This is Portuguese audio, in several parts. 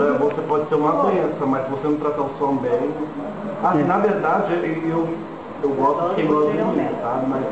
Você pode ter uma doença, mas se você não tratar o som bem... Assim, na verdade, eu, eu gosto de quem gosta de mim, sabe? Mas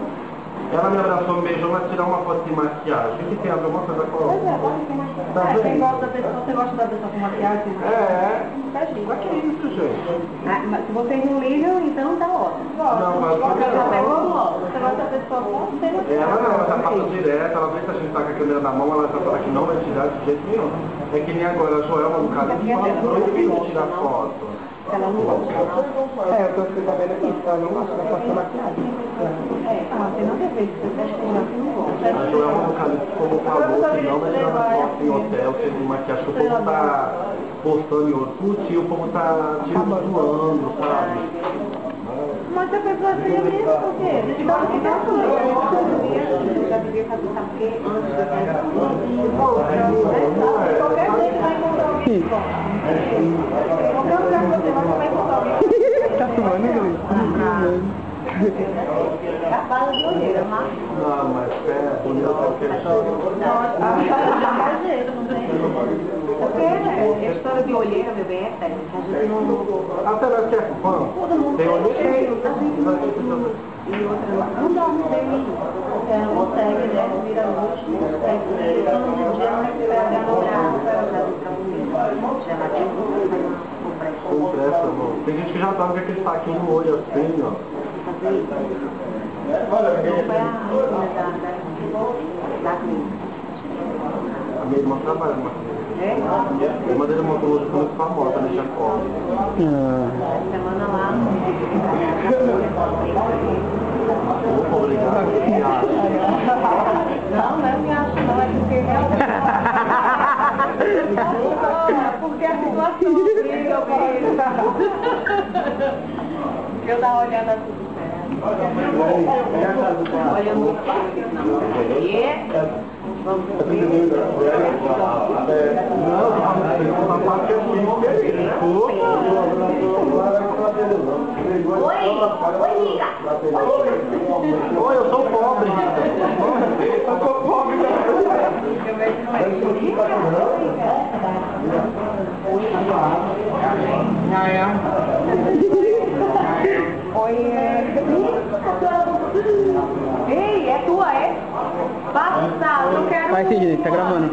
ela me abraçou, me beijou, mas tirar uma foto de maquiagem. O que tem a ver uma coisa com a Pois é, pode ter maquiagem. Tá É, quem gosta da pessoa, você gosta da pessoa com maquiagem? É, é. Tá chique. Mas que isso, gente? Ah, mas se vocês não ligam, então tá ótimo. Não, mas Você gosta da pessoa com. Ela não, ela já passa direto, ela vê se a gente tá com a câmera na mão, ela já fala que não vai tirar de jeito nenhum. É que nem agora a Joelma no caso, fala proibido tirar foto. Ela não gosta. É, eu tô sabendo aqui, então eu não gosto da passar maquiagem. É, ah, tem nada a ver. Você tá escondendo que não gosta. A Joelma no caso, como falou, que não vai tirar foto em hotel, de maquiagem, que o povo tá postando em Orkut e o povo tá tipo zoando, sabe? Mas se a pessoa seja mesmo, por quê? Então, o que tá Eu já devia fazer eu Qualquer jeito vai encontrar alguém. Qualquer lugar que você vai, você vai encontrar alguém Tá Gris? É a bala de olheira, mas... Não, mas é bonito qualquer jeito. Qualquer jeito, não tem? Porque é história de olheira, meu bem, é técnica. A gente não... Até nós que é fã, Todo mundo tem olho cheio. E outra, não dorme bem, você não consegue, né? Vira noite, não consegue. Todo dia não recebe a namorada, já deu pra comer. Já vai ter que Com pressa, não. Tem gente que já dorme com aquele saquinho no olho assim, ó. Não a. A minha irmã trabalha clínica. É? É uma coluna muito famosa, né, Jacó? Semana lá, obrigado. Não, não é me acho, não, é porque realmente. É porque a situação obriga eu mesmo. Eu uma olhada tudo certo. Olha muito não. E vamos ver. Não, uma parte é muito Oi, oi, Liga. Oi, eu sou pobre. Eu sou pobre. Oi, é... Ei, é tua, é? Passa, eu quero... Vai, Sidney, tá gravando.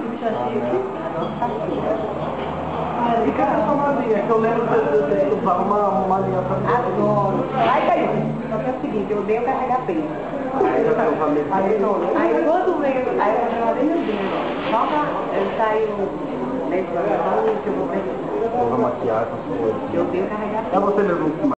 E cadê sua malinha? Que eu lembro que você usava uma, uma linha pra mim. Adoro. Aí caiu. Só que é o seguinte, eu odeio carregar peso. Aí os amigos. Aí, aí quando veio, aí eu falei, meu Deus, só pra eu sair desse programa que eu vou ver. Usa maquiagem, essas coisas. Eu odeio carregar peso. É você mesmo que